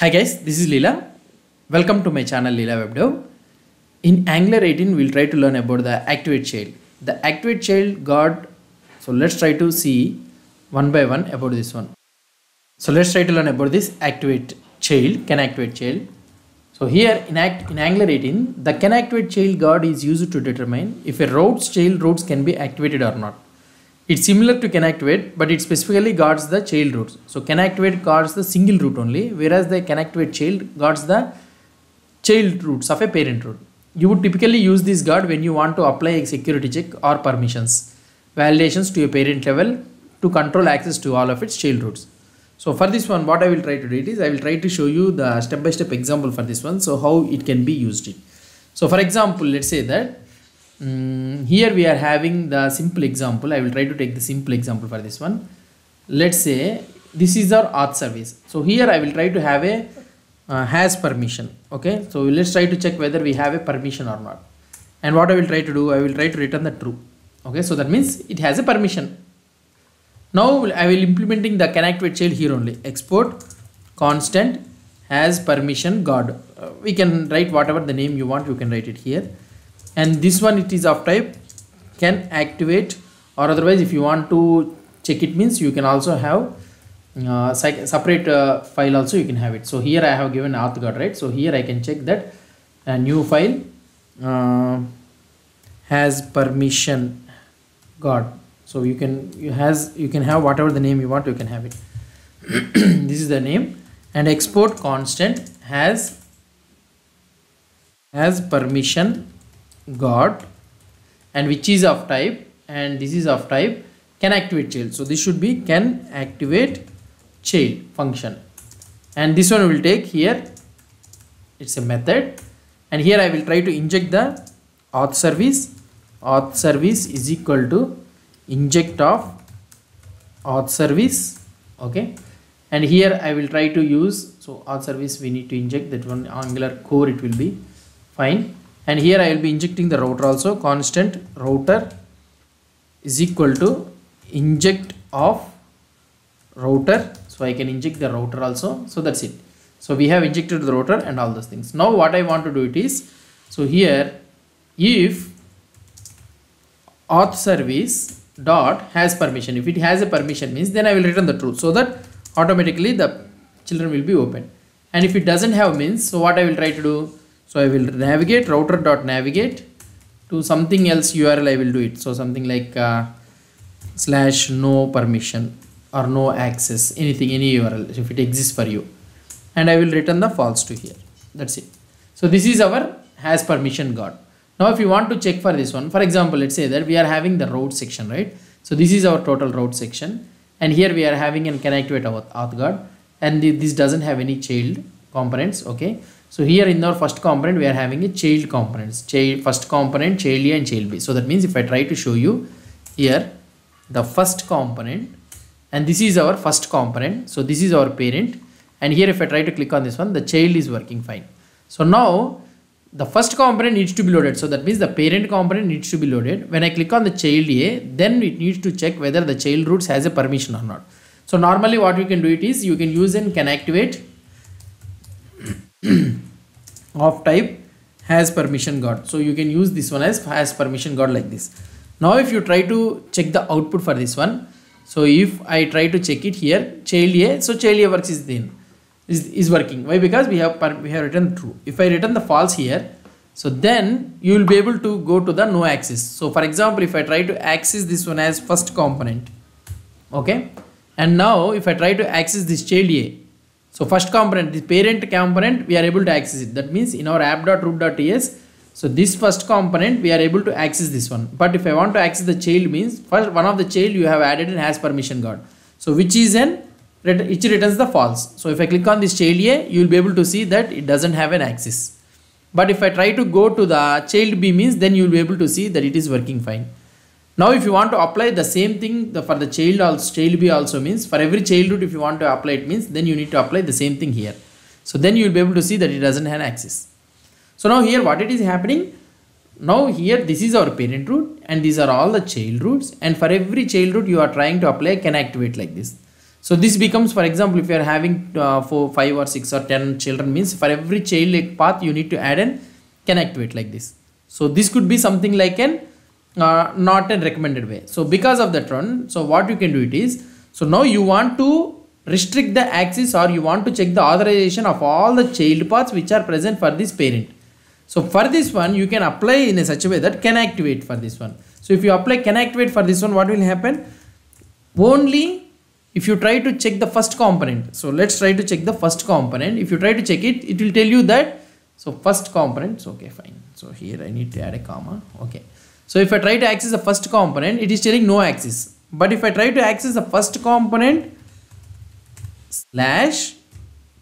Hi guys, this is Leela. Welcome to my channel Leela WebDev. In Angular 18, we'll try to learn about the activate child. The activate child guard, so let's try to see one by one about this one. So let's try to learn about this activate child, can activate child. So here in, act, in Angular 18, the can activate child guard is used to determine if a route's child routes can be activated or not. It's similar to activate, but it specifically guards the child routes. So activate guards the single route only, whereas the activate child guards the child routes of a parent route. You would typically use this guard when you want to apply a security check or permissions, validations to a parent level to control access to all of its child routes. So for this one, what I will try to do is I will try to show you the step-by-step -step example for this one. So how it can be used. So for example, let's say that um, here we are having the simple example. I will try to take the simple example for this one. Let's say this is our auth service. So here I will try to have a uh, has permission. Okay. So let's try to check whether we have a permission or not. And what I will try to do, I will try to return the true. Okay. So that means it has a permission. Now I will implementing the can activate child here only. Export constant has permission guard. Uh, we can write whatever the name you want. You can write it here. And this one it is of type can activate or otherwise if you want to check it means you can also have uh, separate uh, file also you can have it. So here I have given auth guard right. So here I can check that a new file uh, has permission guard so you can you has you can have whatever the name you want you can have it this is the name and export constant has has permission guard and which is of type and this is of type can activate child. So this should be can activate child function. And this one will take here. It's a method. And here I will try to inject the auth service. Auth service is equal to inject of auth service okay? And here I will try to use so auth service we need to inject that one angular core it will be fine and here I will be injecting the router also. Constant router is equal to inject of router. So I can inject the router also. So that's it. So we have injected the router and all those things. Now what I want to do it is so here if auth service dot has permission if it has a permission means then I will return the truth so that automatically the children will be open. And if it doesn't have means so what I will try to do so I will navigate router dot navigate to something else URL I will do it. So something like uh, slash no permission or no access anything any URL if it exists for you. And I will return the false to here. That's it. So this is our has permission guard now if you want to check for this one, for example, let's say that we are having the route section, right? So this is our total route section. And here we are having an can activate auth guard and this doesn't have any child components, okay? So here in our first component, we are having a child components, child, first component, child A and child B. So that means if I try to show you here, the first component and this is our first component. So this is our parent and here if I try to click on this one, the child is working fine. So now the first component needs to be loaded. So that means the parent component needs to be loaded. When I click on the child A, then it needs to check whether the child routes has a permission or not. So normally what you can do it is you can use and can activate of type has permission guard. So you can use this one as has permission guard like this. Now if you try to check the output for this one, so if I try to check it here, child A, so child A works is then is, is working. Why? Because we have we have written true. If i return the false here so then you will be able to go to the no access so for example if i try to access this one as first component okay? And now if i try to access this child a so first component the parent component we are able to access it that means in our app.root.ts so this first component we are able to access this one but if i want to access the child means first one of the child you have added and has permission guard so which is an it returns the false. So if I click on this child A, you will be able to see that it doesn't have an access. But if I try to go to the child B means then you will be able to see that it is working fine. Now if you want to apply the same thing the, for the child also child B also means for every child route if you want to apply it means then you need to apply the same thing here. So then you will be able to see that it doesn't have access. So now here what it is happening now here this is our parent route and these are all the child routes and for every child route you are trying to apply can activate like this so this becomes for example if you are having uh, four five or six or ten children means for every child path you need to add an can activate like this so this could be something like an uh, not a recommended way. So because of that one so what you can do it is so now you want to restrict the axis or you want to check the authorization of all the child paths which are present for this parent. So for this one you can apply in a such a way that can activate for this one. So if you apply can activate for this one what will happen? Only if you try to check the first component. So let's try to check the first component. If you try to check it it will tell you that so first component okay fine. So here I need to add a comma. Okay so if I try to access the first component it is telling no access. But if I try to access the first component slash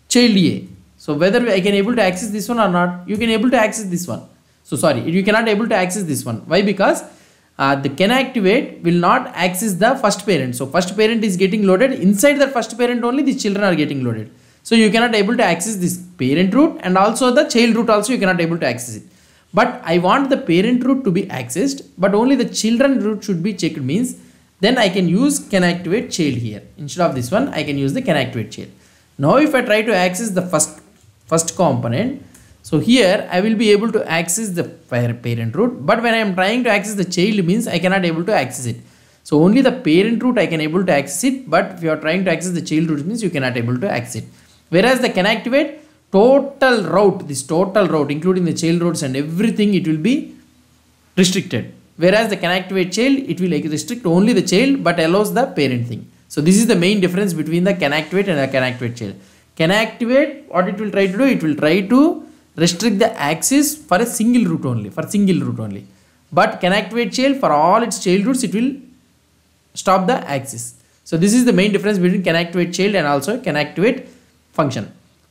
child A so whether I can able to access this one or not you can able to access this one. So sorry you cannot able to access this one. Why? Because uh, the can activate will not access the first parent. So first parent is getting loaded. Inside the first parent only the children are getting loaded. So you cannot able to access this parent route and also the child route also you cannot able to access it but I want the parent route to be accessed but only the children route should be checked means then I can use can activate child here instead of this one I can use the can activate child now if I try to access the first first component so here I will be able to access the parent route but when I am trying to access the child means I cannot able to access it. So only the parent route I can able to access it but if you are trying to access the child route means you cannot able to access it. Whereas the can activate total route this total route including the child routes and everything it will be restricted. Whereas the can activate child it will restrict only the child but allows the parent thing. So this is the main difference between the can activate and the can activate child. Can activate what it will try to do it will try to restrict the axis for a single route only for single route only but can activate child for all its child routes, it will stop the axis so this is the main difference between can activate child and also can activate function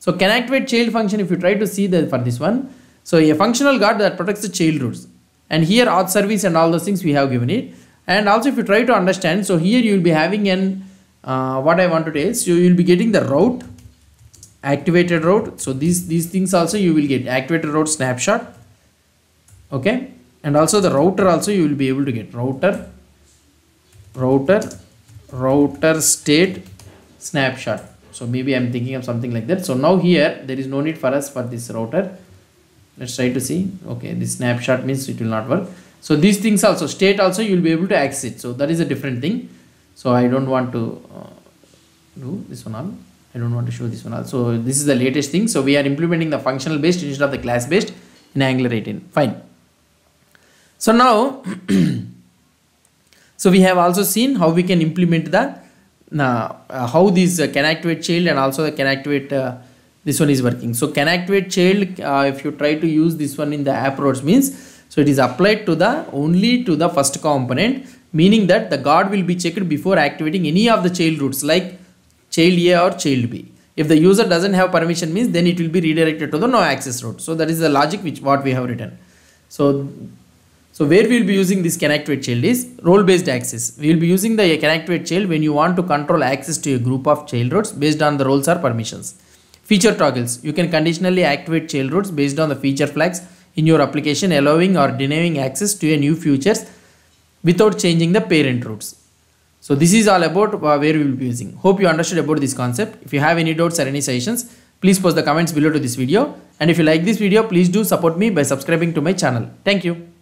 so can activate child function if you try to see the for this one? So a functional guard that protects the child routes and here auth service and all those things we have given it. And also if you try to understand so here you will be having an uh, what I want to tell so you will be getting the route activated route. So these these things also you will get. Activated route snapshot. Okay? And also the router also you will be able to get. Router router router state snapshot so maybe i'm thinking of something like that so now here there is no need for us for this router let's try to see okay this snapshot means it will not work so these things also state also you will be able to access it so that is a different thing so i don't want to uh, do this one all I don't want to show this one also. This is the latest thing. So we are implementing the functional based instead of the class based in Angular 18. Fine. So now, so we have also seen how we can implement the how these uh, can activate child and also the can activate uh, this one is working. So can activate child uh, if you try to use this one in the approach means so it is applied to the only to the first component meaning that the guard will be checked before activating any of the child routes like child A or child B. If the user doesn't have permission means then it will be redirected to the no access route. So that is the logic which what we have written. So so where we will be using this activate child is role based access. We will be using the activate child when you want to control access to a group of child routes based on the roles or permissions. Feature toggles. You can conditionally activate child routes based on the feature flags in your application allowing or denying access to a new features without changing the parent routes. So this is all about where we will be using. Hope you understood about this concept. If you have any doubts or any suggestions, please post the comments below to this video. And if you like this video, please do support me by subscribing to my channel. Thank you.